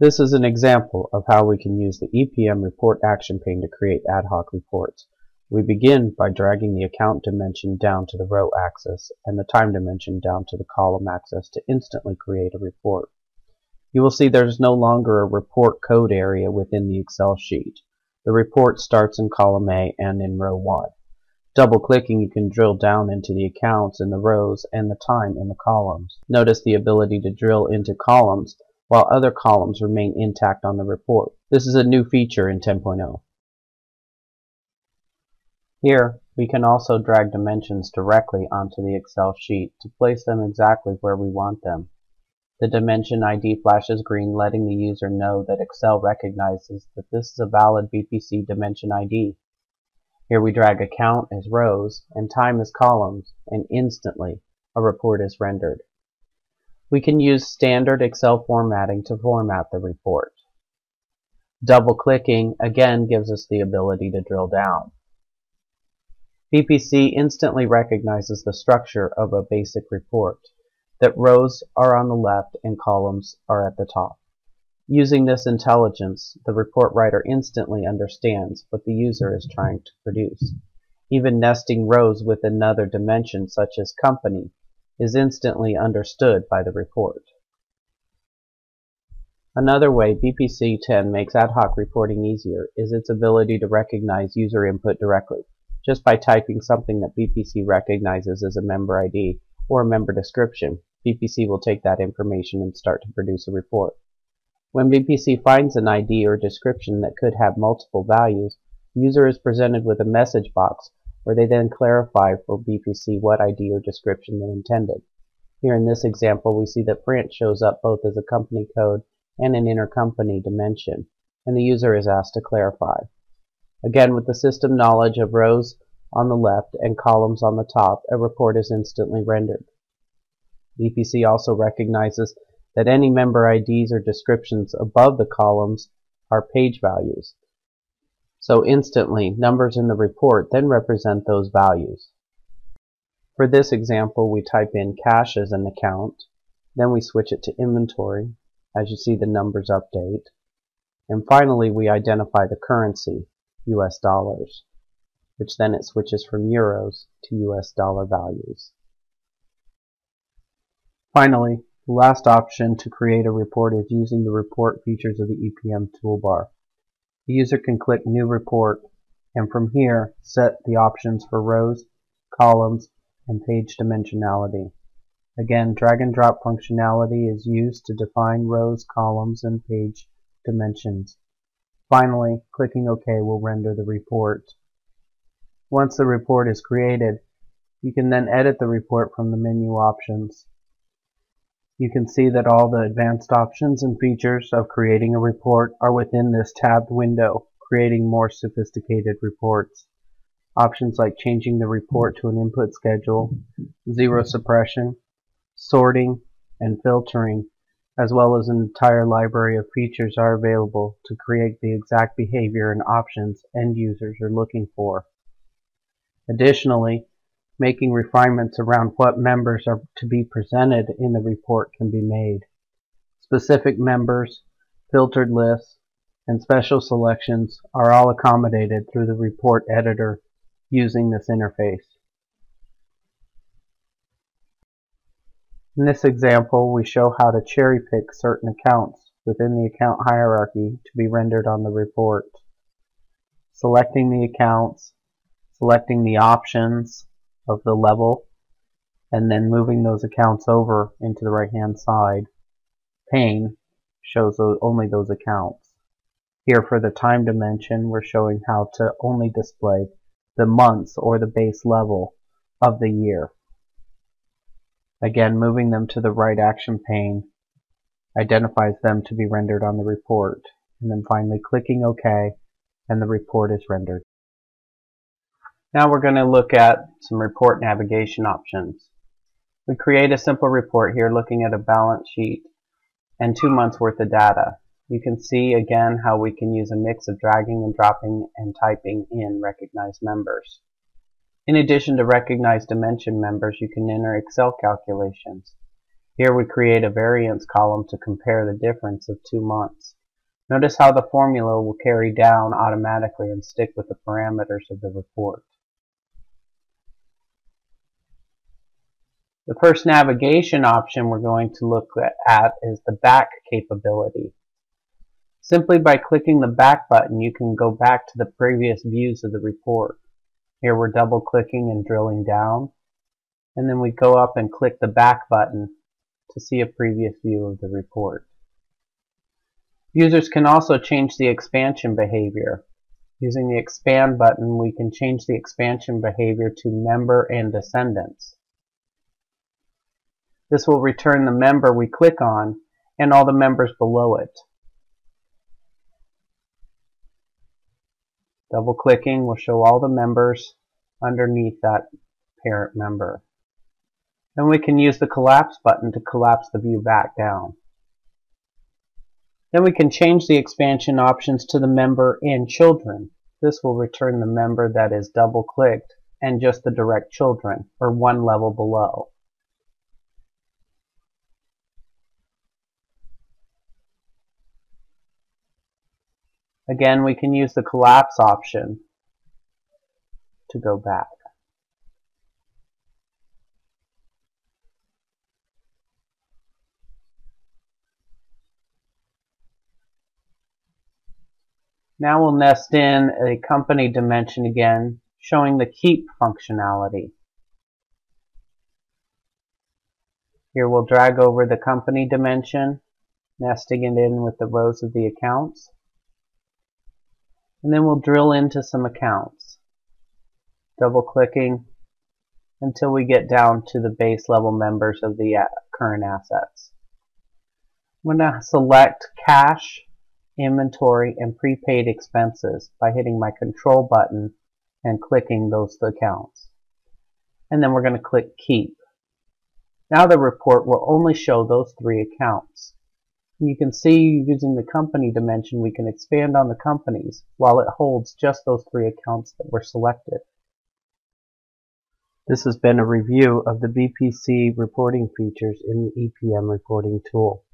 This is an example of how we can use the EPM report action pane to create ad hoc reports. We begin by dragging the account dimension down to the row axis and the time dimension down to the column axis to instantly create a report. You will see there's no longer a report code area within the Excel sheet. The report starts in column A and in row 1. Double clicking you can drill down into the accounts in the rows and the time in the columns. Notice the ability to drill into columns while other columns remain intact on the report. This is a new feature in 10.0. Here we can also drag dimensions directly onto the Excel sheet to place them exactly where we want them. The dimension ID flashes green letting the user know that Excel recognizes that this is a valid BPC dimension ID. Here we drag account as rows and time as columns, and instantly a report is rendered. We can use standard Excel formatting to format the report. Double-clicking again gives us the ability to drill down. BPC instantly recognizes the structure of a basic report, that rows are on the left and columns are at the top. Using this intelligence, the report writer instantly understands what the user is trying to produce. Even nesting rows with another dimension such as company is instantly understood by the report. Another way BPC 10 makes ad hoc reporting easier is its ability to recognize user input directly, just by typing something that BPC recognizes as a member ID or a member description. BPC will take that information and start to produce a report. When BPC finds an ID or description that could have multiple values, user is presented with a message box where they then clarify for BPC what ID or description they intended. Here in this example, we see that branch shows up both as a company code and an intercompany dimension, and the user is asked to clarify. Again, with the system knowledge of rows on the left and columns on the top, a report is instantly rendered. BPC also recognizes that any member IDs or descriptions above the columns are page values. So instantly, numbers in the report then represent those values. For this example, we type in cash as an account, then we switch it to inventory, as you see the numbers update, and finally we identify the currency, US dollars, which then it switches from euros to US dollar values. Finally, the last option to create a report is using the report features of the EPM toolbar. The user can click New Report and from here set the options for rows, columns, and page dimensionality. Again, drag and drop functionality is used to define rows, columns, and page dimensions. Finally, clicking OK will render the report. Once the report is created, you can then edit the report from the menu options. You can see that all the advanced options and features of creating a report are within this tabbed window, creating more sophisticated reports. Options like changing the report to an input schedule, zero suppression, sorting, and filtering, as well as an entire library of features are available to create the exact behavior and options end users are looking for. Additionally, Making refinements around what members are to be presented in the report can be made. Specific members, filtered lists, and special selections are all accommodated through the report editor using this interface. In this example, we show how to cherry pick certain accounts within the account hierarchy to be rendered on the report. Selecting the accounts, selecting the options, of the level and then moving those accounts over into the right hand side pane shows only those accounts. Here for the time dimension we're showing how to only display the months or the base level of the year. Again moving them to the right action pane identifies them to be rendered on the report and then finally clicking OK and the report is rendered. Now we're going to look at some report navigation options. We create a simple report here looking at a balance sheet and two months worth of data. You can see again how we can use a mix of dragging and dropping and typing in recognized members. In addition to recognized dimension members, you can enter Excel calculations. Here we create a variance column to compare the difference of two months. Notice how the formula will carry down automatically and stick with the parameters of the report. The first navigation option we're going to look at is the back capability. Simply by clicking the back button you can go back to the previous views of the report. Here we're double clicking and drilling down and then we go up and click the back button to see a previous view of the report. Users can also change the expansion behavior. Using the expand button we can change the expansion behavior to member and descendants. This will return the member we click on and all the members below it. Double clicking will show all the members underneath that parent member. Then we can use the collapse button to collapse the view back down. Then we can change the expansion options to the member and children. This will return the member that is double clicked and just the direct children, or one level below. Again, we can use the collapse option to go back. Now we'll nest in a company dimension again, showing the keep functionality. Here we'll drag over the company dimension, nesting it in with the rows of the accounts. And then we'll drill into some accounts, double clicking until we get down to the base level members of the uh, current assets. I'm going to select cash inventory, and prepaid expenses by hitting my control button and clicking those accounts. And then we're going to click keep. Now the report will only show those three accounts. You can see using the company dimension we can expand on the companies while it holds just those three accounts that were selected. This has been a review of the BPC reporting features in the EPM reporting tool.